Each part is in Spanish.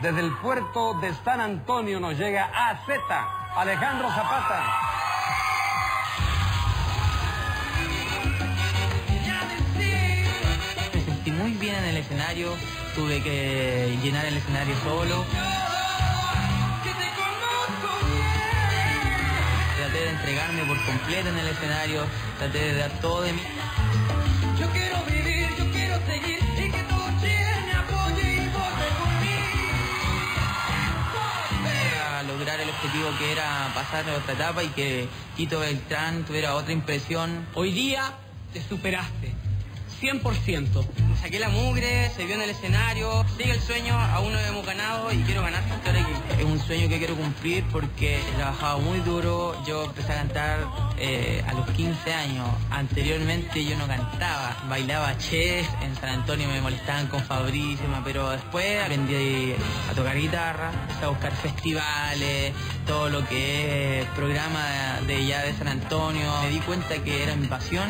Desde el puerto de San Antonio nos llega AZ, Alejandro Zapata. Me sentí muy bien en el escenario, tuve que llenar el escenario solo. Traté de entregarme por completo en el escenario, traté de dar todo de mí. Lograr el objetivo que era pasar a otra etapa y que Tito Beltrán tuviera otra impresión. Hoy día te superaste. 100%. Me saqué la mugre, se vio en el escenario, sigue el sueño, aún no hemos ganado y quiero ganar. Es un sueño que quiero cumplir porque he trabajado muy duro, yo empecé a cantar eh, a los 15 años, anteriormente yo no cantaba, bailaba chess, en San Antonio me molestaban con Fabricio, pero después aprendí a tocar guitarra, a buscar festivales, todo lo que es programa de ya de San Antonio, me di cuenta que era mi pasión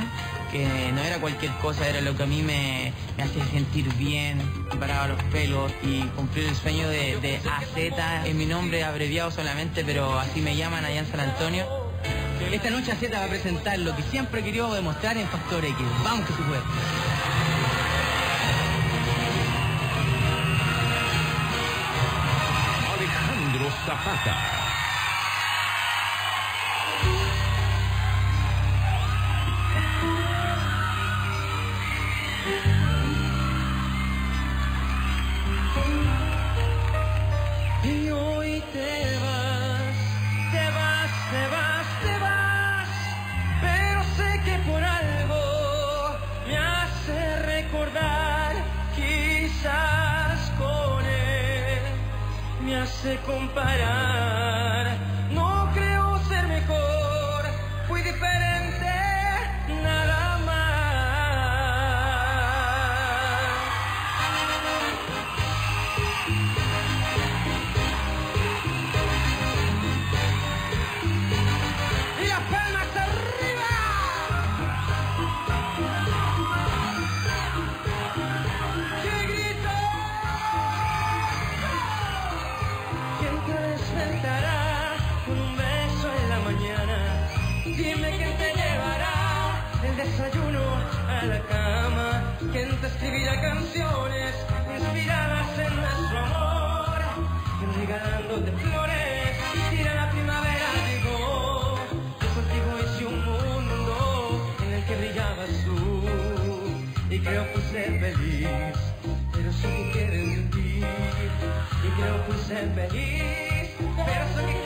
que no era cualquier cosa, era lo que a mí me, hacía sentir bien, me paraba los pelos y cumplir el sueño de, de AZ, es mi nombre abreviado solamente, pero así me llaman allá en San Antonio. Esta noche AZ va a presentar lo que siempre querido demostrar en Factor X. Vamos que se puede. Alejandro Zapata. Y hoy te vas, te vas, te vas, te vas. Pero sé que por algo me hace recordar, quizás con él me hace comparar. Dime quién te llevará el desayuno a la cama. ¿Quién te escribirá canciones inspiradas en nuestro amor? ¿Quién regalándote flores? Tira la primavera llegó. Yo contigo hice un mundo en el que brillabas tú. Y creo que ser feliz, pero sé que quieres. Y creo que ser feliz, pero sé que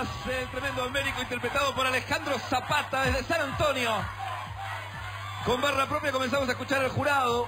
El tremendo Américo interpretado por Alejandro Zapata desde San Antonio. Con barra propia comenzamos a escuchar al jurado.